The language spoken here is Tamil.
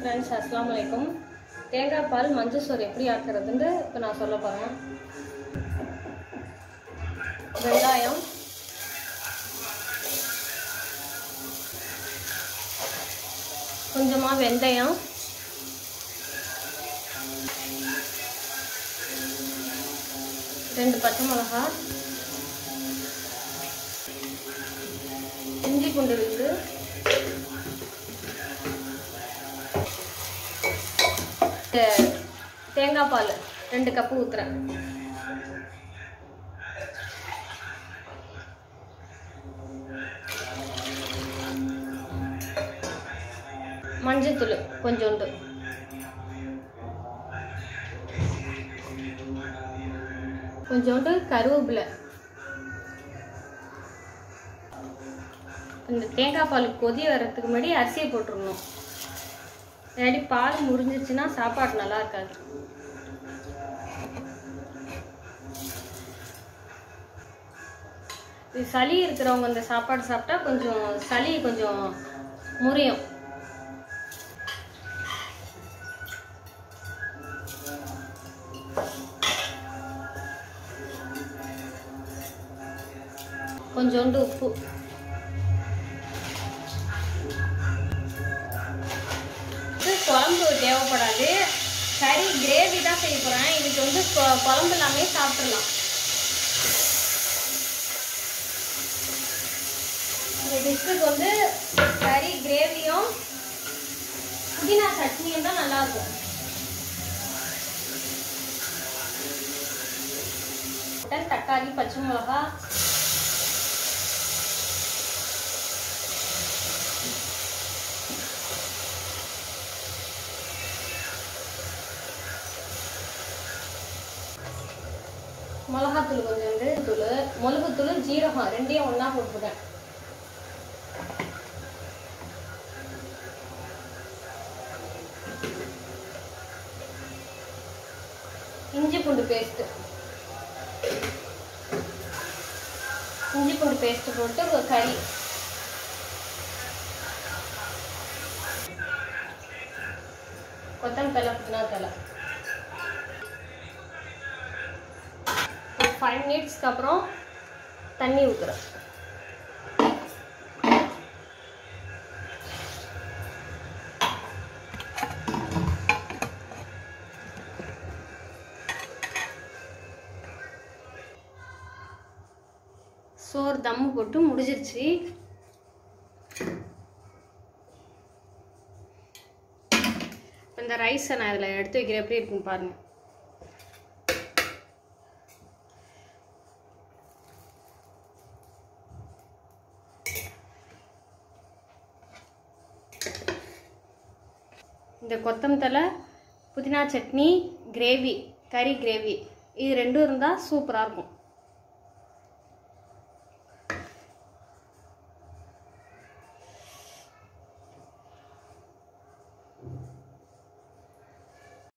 ஃப்ரெண்ட்ஸ் அஸ்லாம் வலைக்கும் தேங்காய் பால் மஞ்சள் சோறு எப்படி ஆக்கிறதுன்னு இப்போ நான் சொல்ல போகிறேன் வெங்காயம். கொஞ்சமாக வெந்தயம். ரெண்டு பச்சை மிளகா. இஞ்சி பூண்டு இருக்குது தேங்காய் பால் ரெண்டு கப்பு ஊற்றுறேன் மஞ்சத்தூள் கொஞ்சோண்டு. கொஞ்சோண்டு கருவேப்பிலை. இந்த தேங்காய் பால் கொதி வர்றதுக்கு முன்னாடி அரிசியை போட்டுருணும் இல்லாட்டி பால் முறிஞ்சிச்சுன்னா சாப்பாடு நல்லா இருக்காது. சளி இருக்கிறவங்க இந்த சாப்பாடு சாப்பிட்டா கொஞ்சம் சளி கொஞ்சம் முறியும். கொஞ்சோண்டு உப்பு. கறி கிரேவி தான் செய்ய போகிறேன் இதுக்கு வந்து குழம்பு எல்லாமே சாப்பிட்றலாம் இந்த டிஷ்ஷுக்கு வந்து கறி கிரேவியும் புதினா சட்னியும் தான் நல்லாயிருக்கும். மட்டன், தக்காளி பச்சை மிளகா மிளகாத்தூள் கொஞ்சோண்டு தூள் மிளகுத்தூள் ஜீரகம் ரெண்டையும் ஒன்றா போட்டுருக்கேன் இஞ்சி பூண்டு பேஸ்ட்டு. இஞ்சி பூண்டு பேஸ்ட்டு போட்டு ஒரு கறி. கொத்தன் தலை புதினா தலை ஃபைவ் மினிட்ஸ்க்கு அப்புறம் தண்ணி ஊற்றுறேன் சோறு தம்மு போட்டு முடிஞ்சிருச்சு. இப்ப இந்த ரைஸை நான் இதில் எடுத்து வைக்கிறேன். எப்படி இருக்குன்னு பாருங்கள் இந்த கொத்தமத்தலை புதினா சட்னி கிரேவி கறி கிரேவி இது ரெண்டும் இருந்தால் சூப்பராக இருக்கும்.